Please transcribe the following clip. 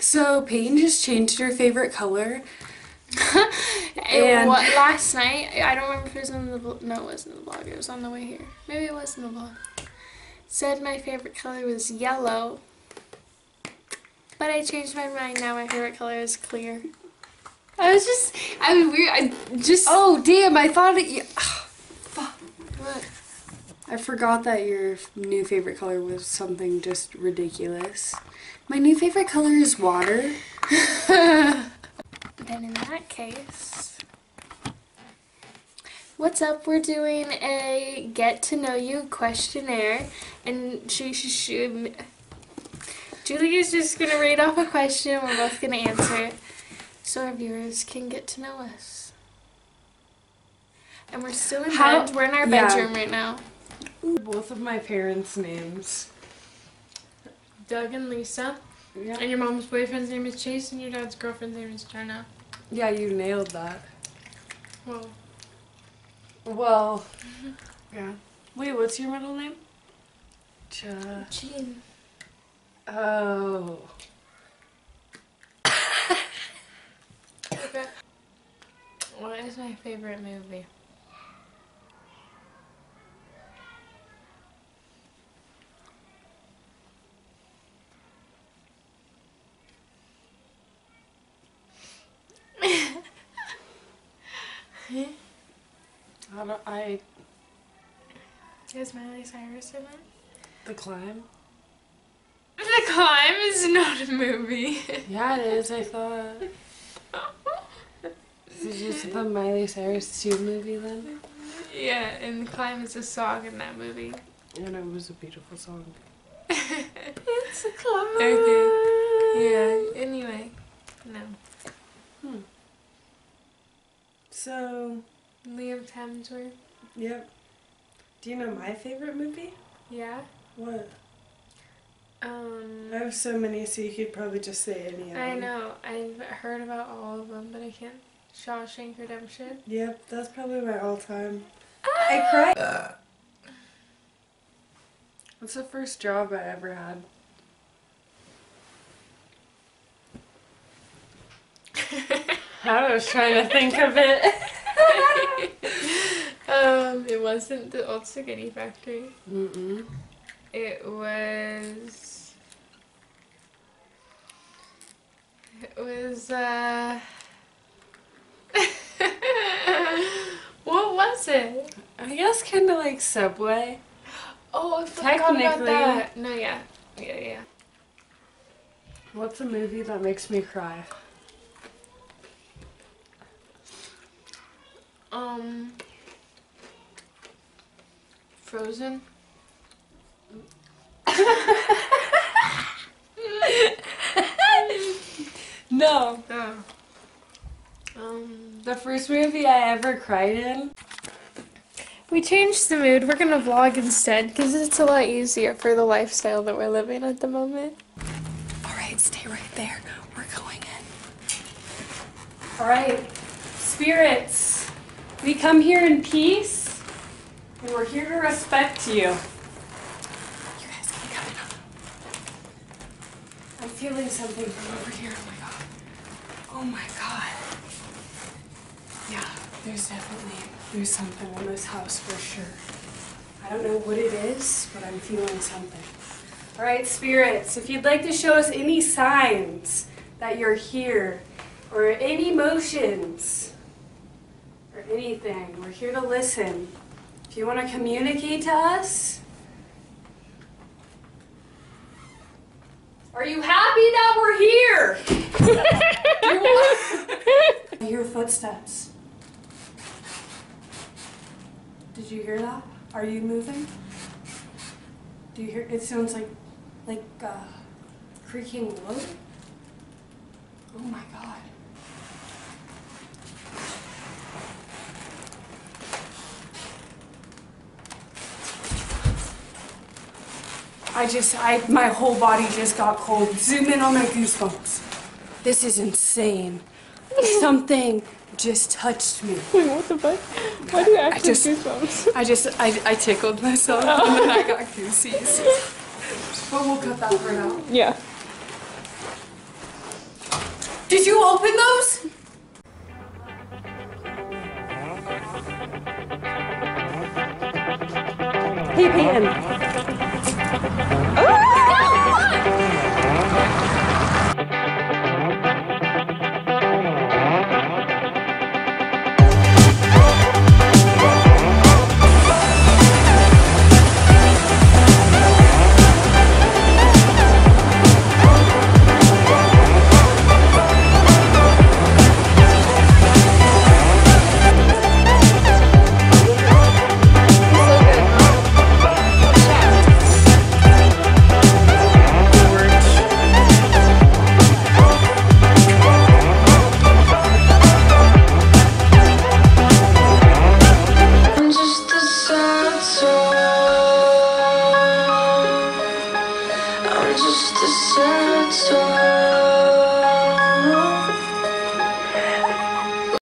So Peyton just changed her favorite color. and what, last night, I don't remember if it was in the vlog. No, it wasn't in the vlog. It was on the way here. Maybe it was in the vlog. Said my favorite color was yellow. But I changed my mind. Now my favorite color is clear. I was just, I mean, weird. I just. Oh damn! I thought it. Fuck. What? I forgot that your new favorite color was something just ridiculous. My new favorite color is water. Then in that case, what's up? We're doing a get to know you questionnaire, and she she should. Julia's just gonna read off a question. We're both gonna answer it, so our viewers can get to know us. And we're still in How- bed. We're in our yeah. bedroom right now. Both of my parents' names. Doug and Lisa. Yeah. And your mom's boyfriend's name is Chase, and your dad's girlfriend's name is Jenna. Yeah, you nailed that. Well, Well. Mm-hmm. Yeah. Wait, what's your middle name? Ch. Jean. Oh. Okay. What is my favorite movie? I don't. I. Is Miley Cyrus in it? The climb. The Climb is not a movie. Yeah, it is. I thought. Is just the Miley Cyrus 2 movie then? yeah, and The Climb is a song in that movie. And it was a beautiful song. It's a climb. Yeah. Anyway, no. Hmm. So, Liam Hemsworth. yep. Do you know my favorite movie? Yeah. What? Um. I have so many, so you could probably just say any of them. I know. I've heard about all of them, but I can't. Shawshank Redemption. Yep, that's probably my all-time. I cried. What's the first job I ever had? I was trying to think of it. um, it wasn't the old spaghetti factory. Mm-mm. It was. It was, uh. what was it? I guess kind of like Subway. Oh, I forgot about Technically. that. No, yeah. Yeah, yeah. What's a movie that makes me cry? Um. Frozen. No. Oh. Um. The first movie I ever cried in. We changed the mood. We're gonna vlog instead because it's a lot easier for the lifestyle that we're living at the moment. All right, stay right there. We're going in. All right, spirits, we come here in peace, and we're here to respect you. You guys can come in. I'm feeling something from over here. Oh my god. Oh my god. Yeah, there's definitely there's something in this house for sure. I don't know what it is, but I'm feeling something. All right, spirits, if you'd like to show us any signs that you're here, or any emotions, or anything, we're here to listen. If you want to communicate to us, are you happy that we're here? I hear footsteps. Did you hear that? Are you moving? Do you hear? It sounds like, like uh, creaking wood. Oh my god. I just, I, my whole body just got cold. Zoom in on my goosebumps. This is insane. Something just touched me. Wait, what the fuck? Why do you act I just- goosebumps? I just, I, I tickled myself and then I got goosies. But we'll cut that part out. Yeah. Did you open those? Hey, Peyton.